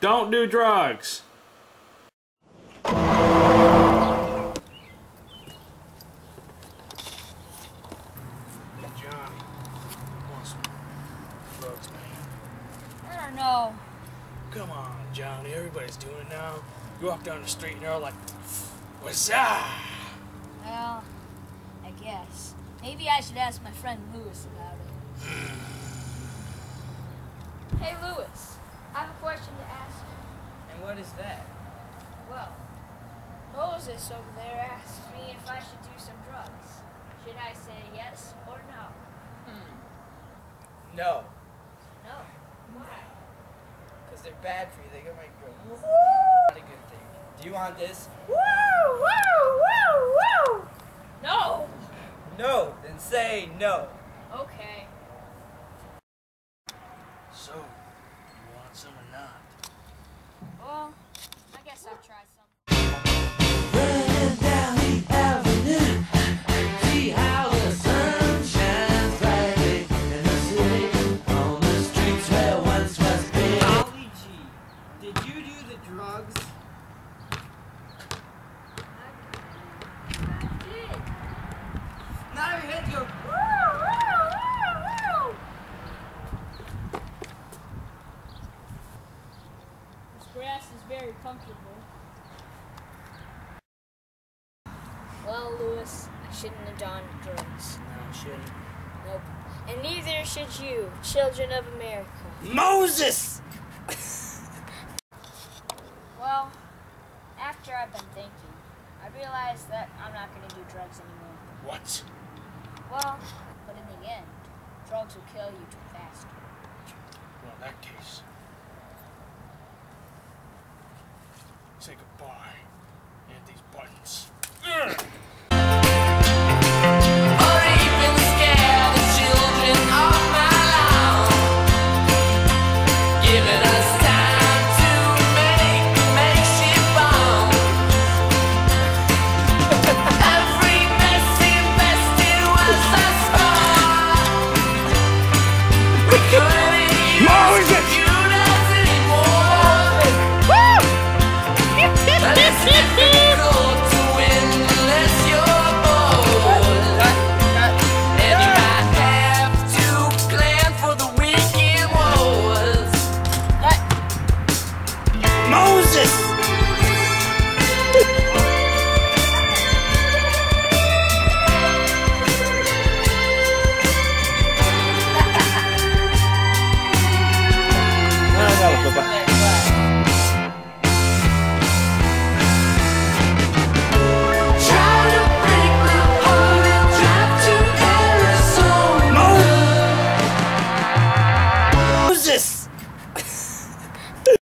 Don't do drugs. Johnny, want some drugs, man? I don't know. Come on, Johnny. Everybody's doing it now. You walk down the street and they're like, what's up? Well, I guess. Maybe I should ask my friend Lewis about it. hey, Lewis. I have a question to ask. And what is that? Well, Moses over there asked me if I should do some drugs. Should I say yes or no? Hmm. No, No. Why? because they're bad for you. They make you go, not a good thing. Do you want this? Woo! Woo! Woo! Woo! No! No, then say no. Okay. So, some not? Well, I guess I'll try grass is very comfortable. Well, Lewis, I shouldn't have done drugs. No, I shouldn't. Nope. And neither should you, children of America. Moses! Well, after I've been thinking, I realized that I'm not going to do drugs anymore. What? Well, but in the end, drugs will kill you too fast. Well, in that case, say goodbye. And